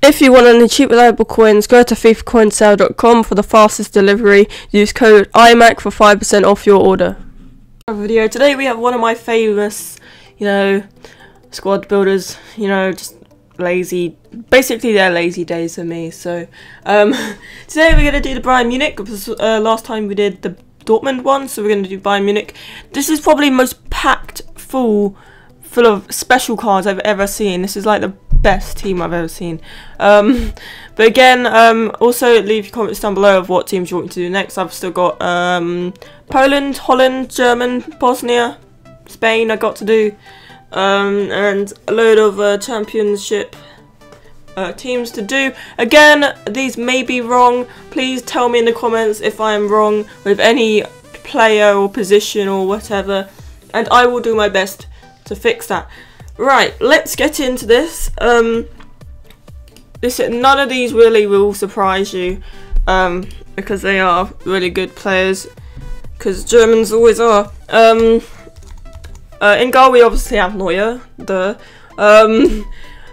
If you want any cheap reliable coins, go to FIFAcoinsale.com for the fastest delivery. Use code IMAC for 5% off your order. Video today we have one of my famous, you know, squad builders, you know, just lazy basically they're lazy days for me so um today we're gonna do the Bayern Munich because uh, last time we did the Dortmund one so we're gonna do Bayern Munich this is probably most packed full full of special cards I've ever seen. This is like the best team I've ever seen. Um but again um also leave your comments down below of what teams you want me to do next. I've still got um Poland Holland German Bosnia Spain I got to do. Um, and a load of uh, championship uh, teams to do. Again, these may be wrong. Please tell me in the comments if I am wrong with any player or position or whatever, and I will do my best to fix that. Right, let's get into this. Um, this none of these really will surprise you, um, because they are really good players. Because Germans always are. Um, uh, in goal, we obviously have Neuer. The um,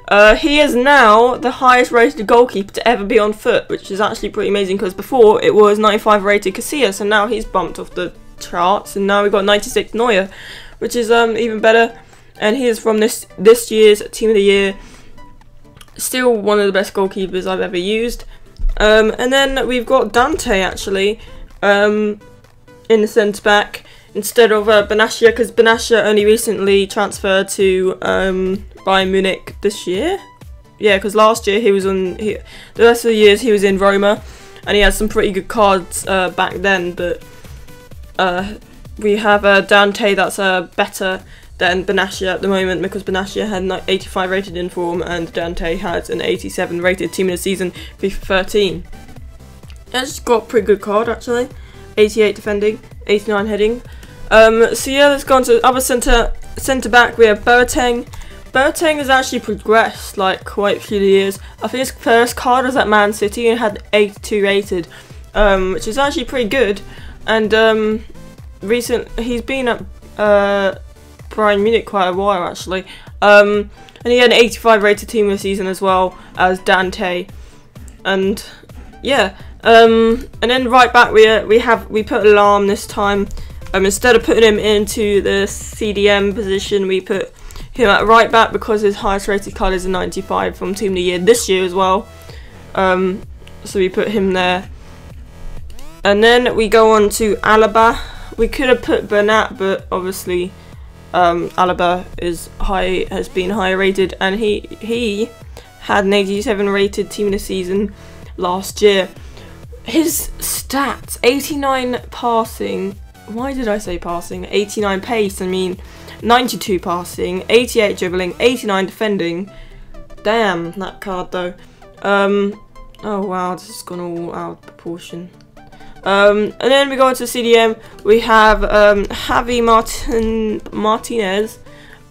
uh, he is now the highest rated goalkeeper to ever be on FUT, which is actually pretty amazing because before it was 95 rated Casillas, and now he's bumped off the charts, and now we've got 96 Neuer, which is um, even better. And he is from this this year's Team of the Year. Still one of the best goalkeepers I've ever used. Um, and then we've got Dante actually um, in the centre back instead of uh, because Benatia only recently transferred to um, Bayern Munich this year. Yeah, because last year he was on he, the rest of the years he was in Roma, and he had some pretty good cards uh, back then. But uh, we have uh, Dante that's uh, better than Benatia at the moment because Benatia had an 85 rated in form and Dante had an 87 rated team in the season FIFA 13. It's got a pretty good card actually. 88 defending, 89 heading. Um, so yeah, let's go on to other centre centre back. We have Boateng. Boateng has actually progressed like quite a few years. I think his first card was at Man City and had 82 rated, um, which is actually pretty good. And um, recent, he's been at uh, Bayern Munich quite a while actually. Um, and he had an 85 rated team this season as well as Dante. And yeah, um, and then right back we uh, we have we put a Lahm this time. Um, instead of putting him into the CDM position, we put him at right back because his highest rated card is a 95 from Team of the Year this year as well. Um, so we put him there. And then we go on to Alaba. We could have put Bernat, but obviously um, Alaba is high, has been higher rated, and he he had an 87 rated team of the season last year. His stats: 89 passing, why did I say passing? 89 pace, I mean 92 passing, 88 dribbling, 89 defending. Damn, that card though. Um, oh wow, this has gone all out of proportion. Um, and then we go to CDM, we have um, Javi Martin Martinez.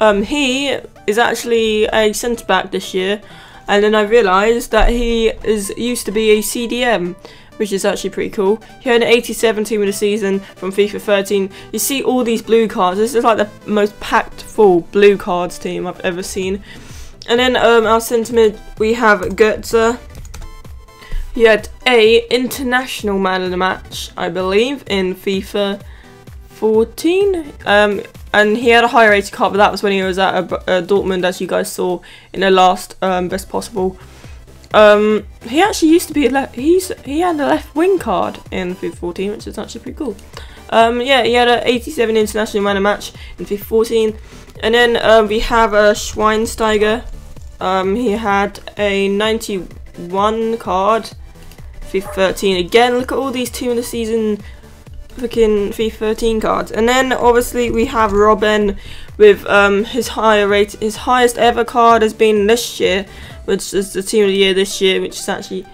Um, he is actually a centre back this year, and then I realised that he is used to be a CDM which is actually pretty cool. He had an 87 team of the season from FIFA 13. You see all these blue cards. This is like the most packed full blue cards team I've ever seen. And then um, our centre mid we have Goetze. He had a international man of the match, I believe, in FIFA 14. Um, and he had a high rated card, but that was when he was at a, a Dortmund, as you guys saw in the last um, best possible um, he actually used to be a left. He's he had a left wing card in FIFA 14, which is actually pretty cool. Um, yeah, he had an 87 international man of match in FIFA 14, and then um, we have a Schweinsteiger. Um, he had a 91 card, FIFA 13. Again, look at all these team of the season freaking FIFA 13 cards. And then obviously we have Robben with um, his higher rate, his highest ever card has been this year which is the team of the year this year, which is actually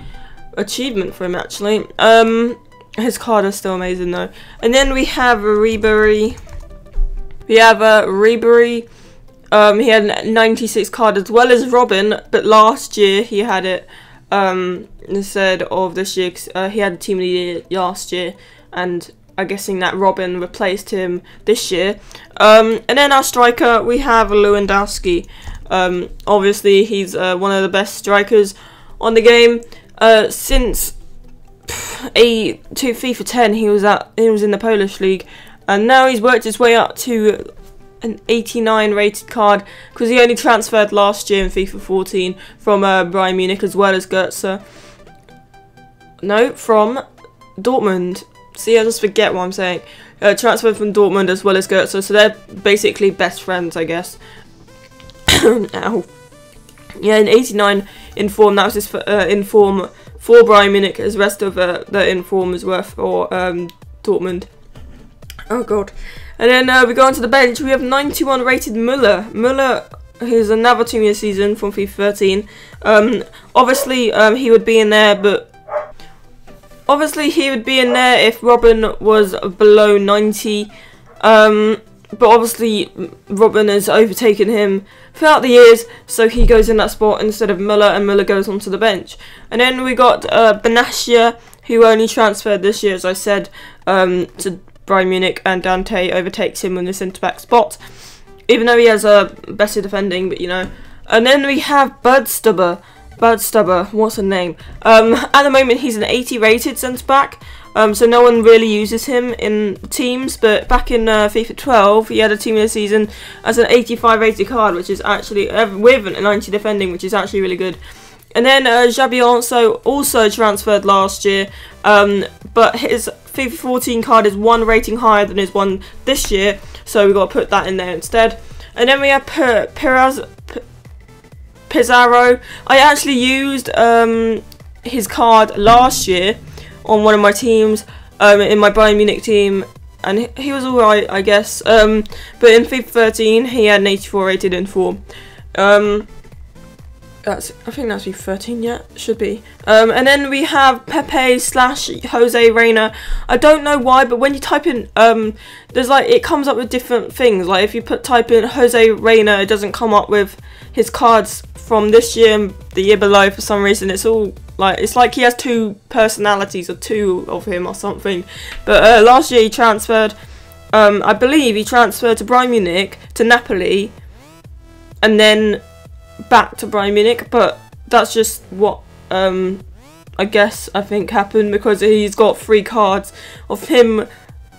achievement for him actually. Um, his card is still amazing though. And then we have a Ribery. We have a Ribery. Um, he had a 96 card as well as Robben, but last year he had it um, instead of this year. Uh, he had the team year last year, and I'm guessing that Robben replaced him this year. Um, and then our striker, we have Lewandowski. Um, obviously, he's uh, one of the best strikers on the game. Uh, since a to FIFA 10, he was at he was in the Polish league, and now he's worked his way up to an 89 rated card because he only transferred last year in FIFA 14 from uh, Bayern Munich as well as Goetze. No, from Dortmund. See, I just forget what I'm saying. Uh, transferred from Dortmund as well as Goetze, so they're basically best friends, I guess. Ow. Yeah, in 89 in form, that was his uh, in form for Bayern Munich, as the rest of uh, the in form well for um, Dortmund. Oh god. And then uh, we go on to the bench. We have 91 rated Muller. Muller who's another two year season from FIFA 13. Um, obviously, um, he would be in there, but Obviously, he would be in there if Robben was below 90. Um, but obviously, Robben has overtaken him throughout the years, so he goes in that spot instead of Muller, and Muller goes onto the bench. And then we got uh, Benatia, who only transferred this year, as I said, um, to Bayern Munich, and Dante overtakes him in the centre back spot, even though he has a better defending, but you know. And then we have Badstuber. Badstuber, what's her name? Um, at the moment, he's an 80 rated centre back, um, so no one really uses him in teams. But back in uh, FIFA 12, he had a team of the season as an 85 rated card, which is actually uh, with a 90 defending, which is actually really good. And then uh, Xabi Alonso also transferred last year, um, but his FIFA 14 card is one rating higher than his one this year, so we've got to put that in there instead. And then we have Perez, Pizarro. I actually used um, his card last year on one of my teams, um, in my Bayern Munich team, and he was alright, I guess. Um, but in FIFA 13, he had an 84 rated in 4. Um, that's I think that's be 13 yeah should be. Um, and then we have Pepe slash Jose Reina. I don't know why but when you type in um, there's like it comes up with different things. Like if you put type in Jose Reina it doesn't come up with his cards from this year and the year below for some reason. It's all like it's like he has two personalities or two of him or something. But uh, last year he transferred um, I believe he transferred to Bayern Munich to Napoli and then back to Bayern Munich, but that's just what um, I guess I think happened because he's got three cards of him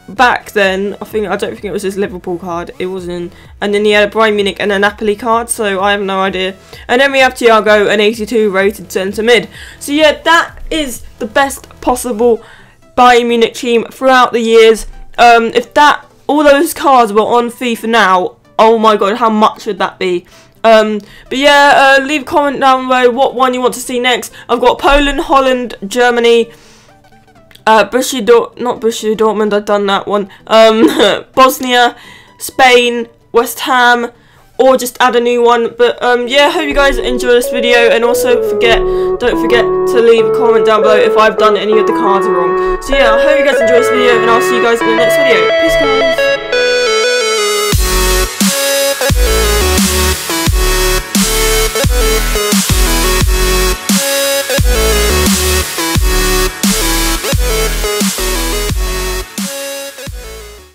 back then. I think I don't think it was his Liverpool card. It wasn't, and then he had a Bayern Munich and a Napoli card. So I have no idea. And then we have Thiago, an 82 rated centre mid. So yeah, that is the best possible Bayern Munich team throughout the years. Um, if that all those cards were on FIFA now, oh my god, how much would that be? Um, but yeah, uh, leave a comment down below what one you want to see next. I've got Poland, Holland, Germany, uh, Dort not Borussia Dortmund, I've done that one. Um, Bosnia, Spain, West Ham, or just add a new one. But um, yeah, hope you guys enjoy this video, and also forget, don't forget to leave a comment down below if I've done any of the cards wrong. So yeah, I hope you guys enjoy this video, and I'll see you guys in the next video. Peace, guys.